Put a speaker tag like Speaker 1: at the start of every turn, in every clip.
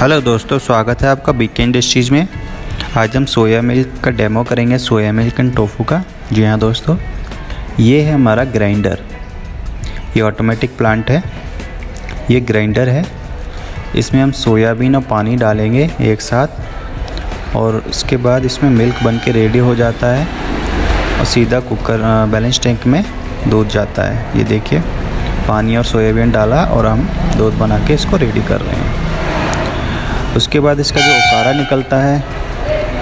Speaker 1: Hello दोस्तों, स्वागत है आपका बीके इंडस्ट्रीज़ में। आज हम सोया मिल्क का डेमो करेंगे, सोया मिल्क एंड टोफू का। जी हाँ दोस्तों, ये है हमारा ग्राइंडर। ये ऑटोमेटिक प्लांट है। ये ग्राइंडर है। इसमें हम सोयाबीन और पानी डालेंगे एक साथ और उसके बाद इसमें मिल्क बन के रेडी हो जाता है और सीधा कुकर बैलेंस टैंक में दूध जाता है। ये देखिए, पानी और सोयाबीन डाला और हम दूध बना के इसको रेडी कर रहे हैं। उसके बाद इसका जो उकारा निकलता है,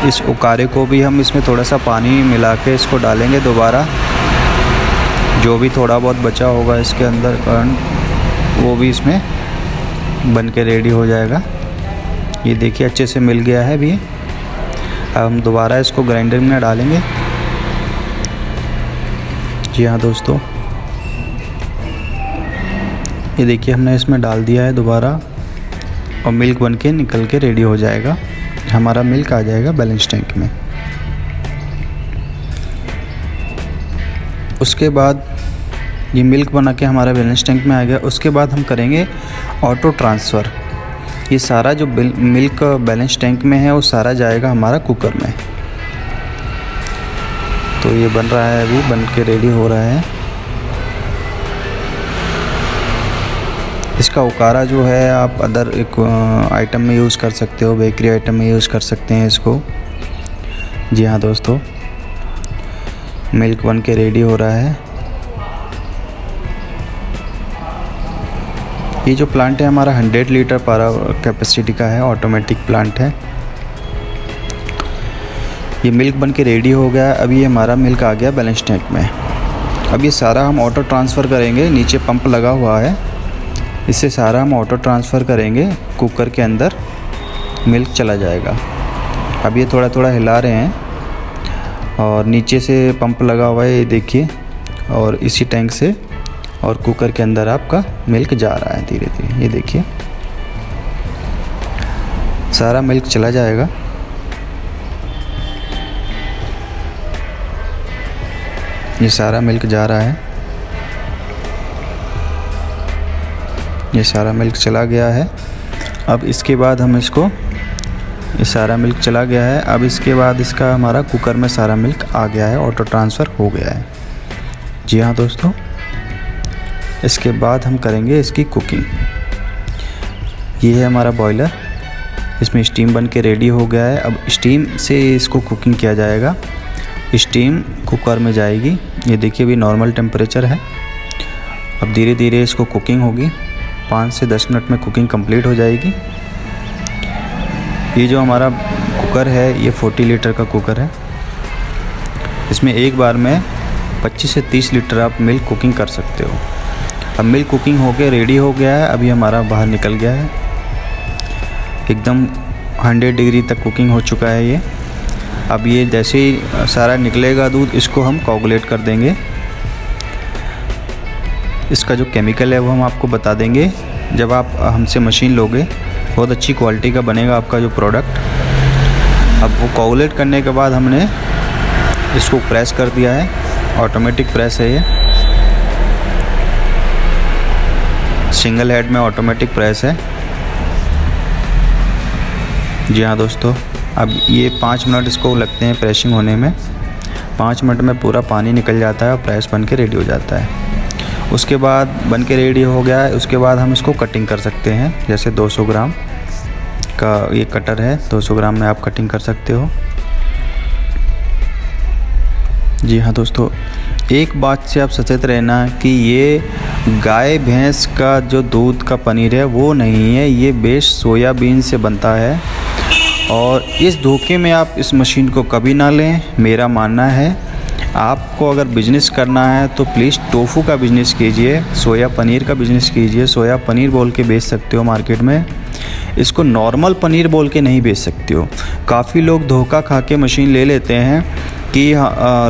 Speaker 1: इस उकारे को भी हम इसमें थोड़ा सा पानी मिला के इसको डालेंगे दोबारा। जो भी थोड़ा बहुत बचा होगा इसके अंदर करंट वो भी इसमें बन के रेडी हो जाएगा। ये देखिए, अच्छे से मिल गया है अभी। अब हम दोबारा इसको ग्राइंडर में डालेंगे। जी हाँ दोस्तों। ये देखिए, हमने इसमें डाल दिया है दोबारा। और मिल्क बन के निकल के रेडी हो जाएगा। हमारा मिल्क आ जाएगा बैलेंस टैंक में। उसके बाद ये मिल्क बना के हमारा बैलेंस टैंक में आ गया। उसके बाद हम करेंगे ऑटो ट्रांसफ़र। ये सारा जो मिल्क बैलेंस टैंक में है, वो सारा जाएगा हमारा कुकर में। तो ये बन रहा है अभी, बन के रेडी हो रहा है। इसका उकारा जो है, आप अदर एक आइटम में यूज़ कर सकते हो बेकरी आइटम में यूज़ कर सकते हैं इसको। जी हाँ दोस्तों मिल्क बन के रेडी हो रहा है। ये जो प्लांट है, हमारा 100 लीटर पर कैपेसिटी का है ऑटोमेटिक प्लांट है। ये मिल्क बन के रेडी हो गया, अभी ये हमारा मिल्क आ गया बैलेंस टैंक में। अब ये सारा हम ऑटो ट्रांसफ़र करेंगे, नीचे पंप लगा हुआ है। इससे सारा हम ऑटो ट्रांसफ़र करेंगे कुकर के अंदर मिल्क चला जाएगा। अब ये थोड़ा थोड़ा हिला रहे हैं और नीचे से पंप लगा हुआ है, ये देखिए, और इसी टैंक से और कुकर के अंदर आपका मिल्क जा रहा है धीरे धीरे ये देखिए। सारा मिल्क चला जाएगा। ये सारा मिल्क जा रहा है। ये सारा मिल्क चला गया है। अब इसके बाद हम इसको, ये सारा मिल्क चला गया है। अब इसके बाद इसका हमारा कुकर में सारा मिल्क आ गया है, ऑटो ट्रांसफ़र हो गया है। जी हाँ दोस्तों, इसके बाद हम करेंगे इसकी कुकिंग। ये है हमारा बॉयलर, इसमें स्टीम बन के रेडी हो गया है। अब स्टीम से इसको कुकिंग किया जाएगा। स्टीम कुकर में जाएगी। ये देखिए अभी नॉर्मल टेम्परेचर है। अब धीरे धीरे इसको कुकिंग होगी। पाँच से दस मिनट में कुकिंग कंप्लीट हो जाएगी। ये जो हमारा कुकर है, ये 40 लीटर का कुकर है। इसमें एक बार में 25 से 30 लीटर आप मिल्क कुकिंग कर सकते हो। अब मिल्क कुकिंग हो के रेडी हो गया है, अभी हमारा बाहर निकल गया है। एकदम 100 डिग्री तक कुकिंग हो चुका है ये। अब ये जैसे ही सारा निकलेगा दूध, इसको हम कोगुलेट कर देंगे। इसका जो केमिकल है वो हम आपको बता देंगे। जब आप हमसे मशीन लोगे, बहुत अच्छी क्वालिटी का बनेगा आपका जो प्रोडक्ट। अब वो कोगुलेट करने के बाद हमने इसको प्रेस कर दिया है। ऑटोमेटिक प्रेस है ये। सिंगल हेड में ऑटोमेटिक प्रेस है। जी हाँ दोस्तों, अब ये पाँच मिनट इसको लगते हैं प्रेसिंग होने में। पाँच मिनट में पूरा पानी निकल जाता है और प्रेस बन के रेडी हो जाता है। उसके बाद बन के रेडी हो गया है। उसके बाद हम इसको कटिंग कर सकते हैं। जैसे 200 ग्राम का ये कटर है। 200 ग्राम में आप कटिंग कर सकते हो। जी हाँ दोस्तों, एक बात से आप सचेत रहना कि ये गाय भैंस का जो दूध का पनीर है, वो नहीं है। ये बेस्ट सोयाबीन से बनता है। और इस धोखे में आप इस मशीन को कभी ना लें, मेरा मानना है। आपको अगर बिज़नेस करना है तो प्लीज़ टोफू का बिज़नेस कीजिए, सोया पनीर का बिज़नेस कीजिए। सोया पनीर बोल के बेच सकते हो मार्केट में। इसको नॉर्मल पनीर बोल के नहीं बेच सकते हो। काफ़ी लोग धोखा खा के मशीन ले लेते हैं कि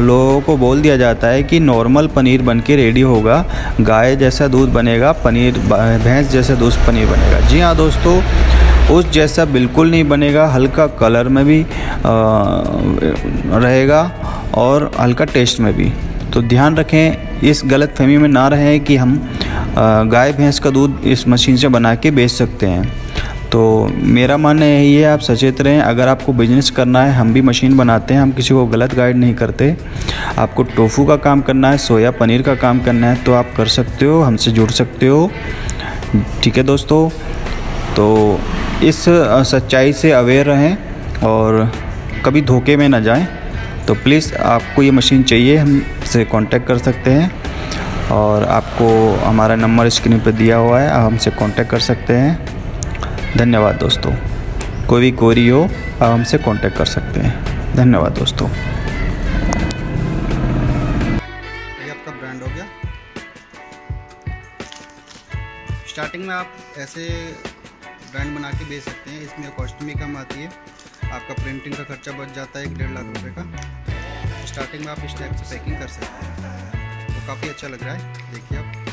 Speaker 1: लोगों को बोल दिया जाता है कि नॉर्मल पनीर बन के रेडी होगा। गाय जैसा दूध बनेगा, पनीर भैंस जैसा दूध पनीर बनेगा। जी हाँ दोस्तों, उस जैसा बिल्कुल नहीं बनेगा, हल्का कलर में भी रहेगा। और हल्का टेस्ट में भी। तो ध्यान रखें, इस गलत फहमी में ना रहें कि हम गाय, भैंस का दूध इस मशीन से बना के बेच सकते हैं। तो मेरा मानना यही है, आप सचेत रहें। अगर आपको बिज़नेस करना है, हम भी मशीन बनाते हैं, हम किसी को गलत गाइड नहीं करते। आपको टोफू का काम करना है सोया पनीर का काम करना है तो आप कर सकते हो, हमसे जुड़ सकते हो। ठीक है दोस्तों? तो इस सच्चाई से अवेयर रहें और कभी धोखे में ना जाएँ। तो प्लीज़ आपको ये मशीन चाहिए हमसे कांटेक्ट कर सकते हैं। और आपको हमारा नंबर स्क्रीन पर दिया हुआ है, आप हमसे कांटेक्ट कर सकते हैं। धन्यवाद दोस्तों। कोई भी क्वेरी हो, आप हमसे कांटेक्ट कर सकते हैं। धन्यवाद दोस्तों।
Speaker 2: आपका ब्रांड हो गया। स्टार्टिंग में आप ऐसे ब्रांड बना के बेच सकते हैं, इसमें कॉस्ट भी कम आती है। आपका प्रिंटिंग का खर्चा बच जाता है, एक डेढ़ लाख रुपए का। स्टार्टिंग में आप इस टाइप से पैकिंग कर सकते हैं। तो काफ़ी अच्छा लग रहा है। देखिए आप।